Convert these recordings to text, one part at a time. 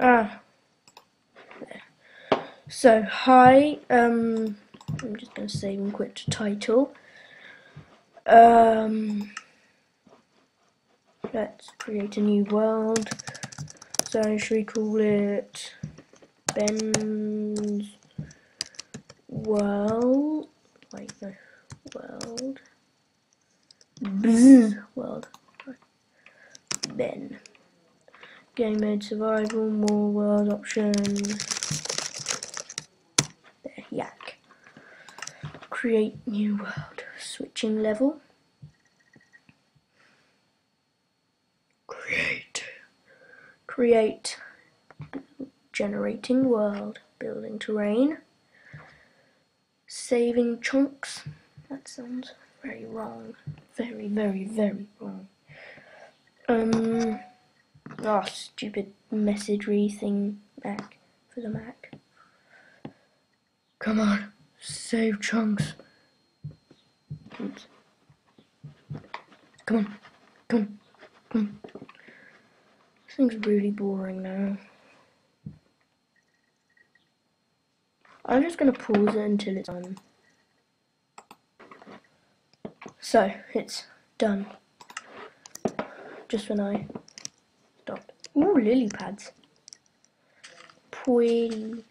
Ah. So, hi, um, I'm just going to save and quit the title. Um, let's create a new world. So, should we call it Ben's World? Wait, no, World. Bzz, mm-hmm. world. Ben. Game mode survival, more world options. There, yak. Create new world. Switching level. Create. Create. Generating world. Building terrain. Saving chunks. That sounds very wrong. Very, very, very wrong. Um. Oh, stupid messagery thing Mac for the Mac. Come on, save chunks. Oops. Come on, come on, come on. This thing's really boring now. I'm just gonna pause it until it's done. So, it's done. Just when I stopped. Ooh, lily pads. Pretty.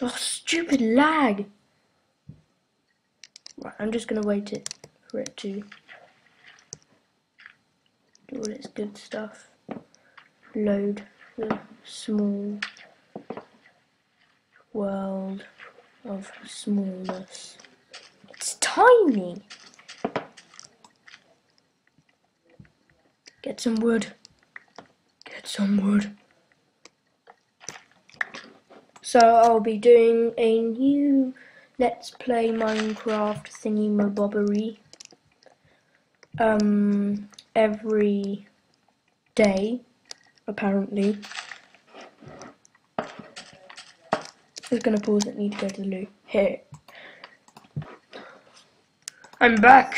Oh, stupid lag. Right, I'm just gonna wait it for it to do all its good stuff. Load the small world of smallness. Tiny. Get some wood Get some wood. So I'll be doing a new Let's Play Minecraft thingy mabobbery um, every day, apparently. I was gonna pause it, need to go to the loo. Here. I'm back!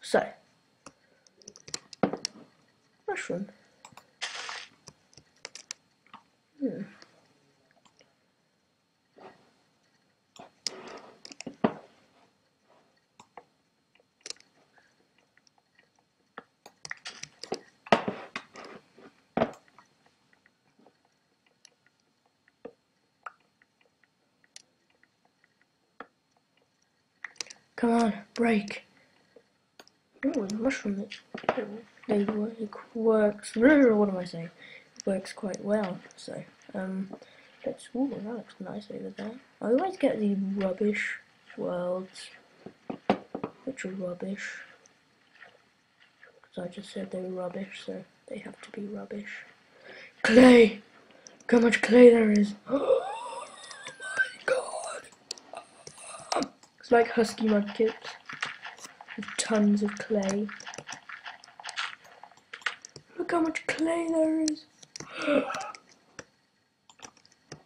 So, mushroom. Hmm. Come on, break. Oh, mushroom it, they it works. What am I saying? It works quite well. So um, let's. Ooh, that looks nice over there. I always get the rubbish worlds, which are rubbish. Because I just said they were rubbish, so they have to be rubbish. Clay. Look how much clay there is. Oh my god. It's like husky mudkips with tons of clay. Look how much clay there is.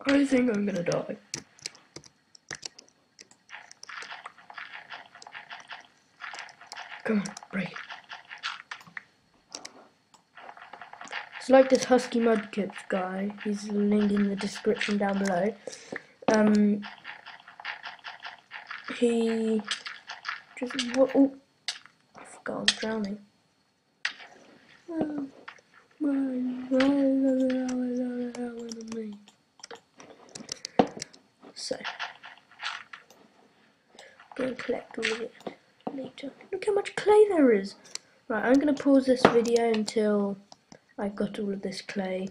I think I'm gonna die. Come on, break. It. It's like this Husky Mudkip guy. He's linked in the description down below. Um, he just what? Oh, I forgot I was drowning. So, go and collect all of it later. Look how much clay there is. Right, I'm gonna pause this video until I've got all of this clay.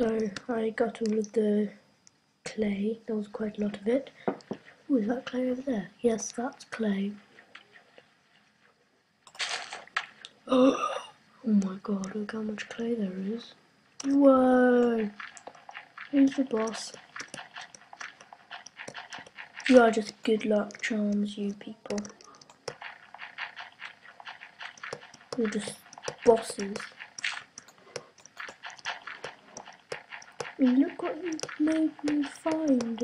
So I got all of the clay. There was quite a lot of it. Oh, is that clay over there? Yes, that's clay. Oh my god, look how much clay there is. Whoa! Who's the boss? You are just good luck charms, you people. You're just bosses. Look what you made me find.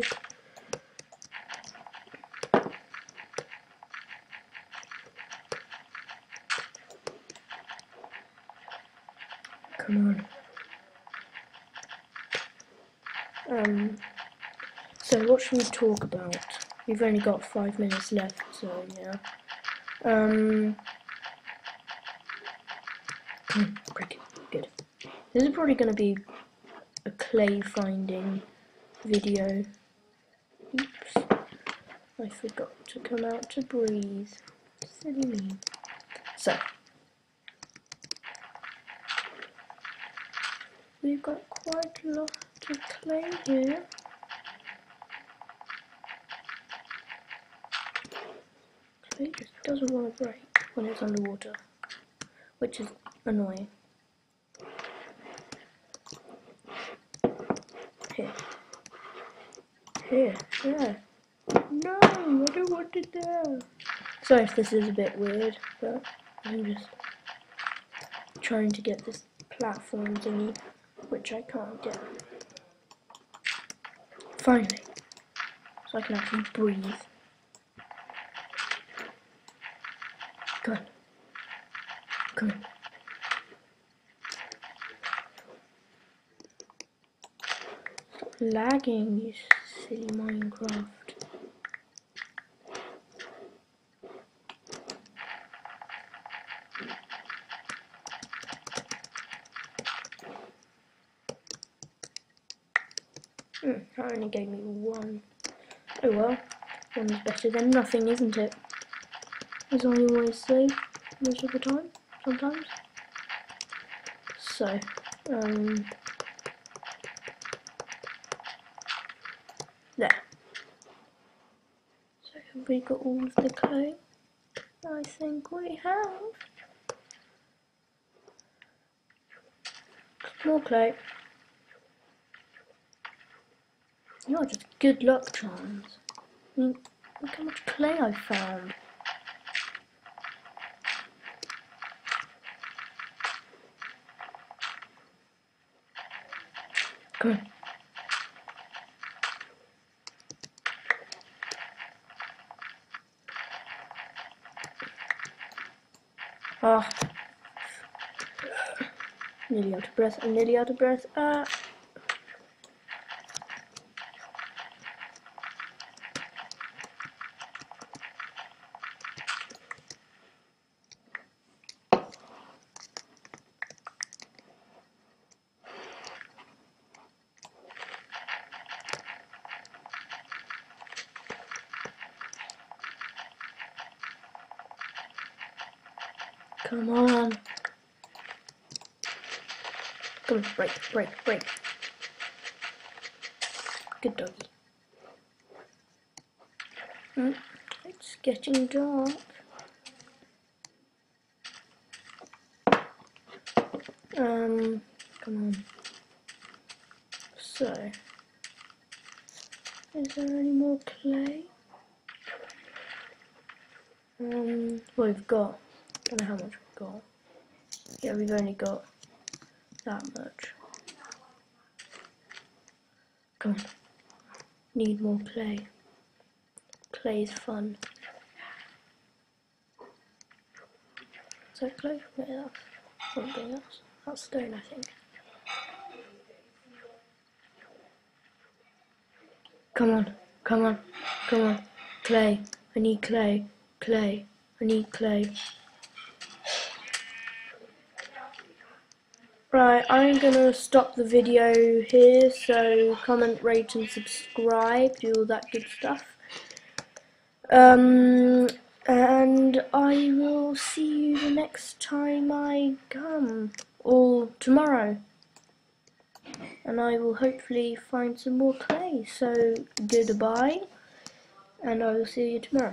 Come on. Um, so what should we talk about? We've only got five minutes left, so yeah. Um, break Good. This is probably going to be a clay finding video. Oops. I forgot to come out to breathe. Silly me. So, we've got quite a lot of clay here. Clay just doesn't want to break when it's underwater, which is annoying. Here. Here, yeah. No, I don't want it there. Sorry if this is a bit weird, but I'm just trying to get this platform thingy which I can't get. Finally, so I can actually breathe. Come on. Come on. Lagging, you silly Minecraft. Hmm, that only gave me one. Oh well, one's better than nothing, isn't it? As I always say, most of the time, sometimes. So, um, there. So have we got all of the clay? I think we have. More clay. You're just good luck charms. I mean, look how much clay I found. Come on. Ah. Nearly out of breath. I'm nearly out of breath. Ah. Come on. Come on, break, break, break. Good doggy. Hmm, it's getting dark. Um, come on. So, is there any more clay? Um, we've got don't know how much got. Yeah, we've only got that much. Come on. Need more clay. Clay is fun. Is that clay? Yeah, that's something else. That's stone, I think. Come on, come on, come on. Clay. I need clay. Clay. I need clay. Right, I'm gonna stop the video here, so comment, rate and subscribe, do all that good stuff. Um, and I will see you the next time I come, or tomorrow. And I will hopefully find some more clay, so goodbye, and I will see you tomorrow.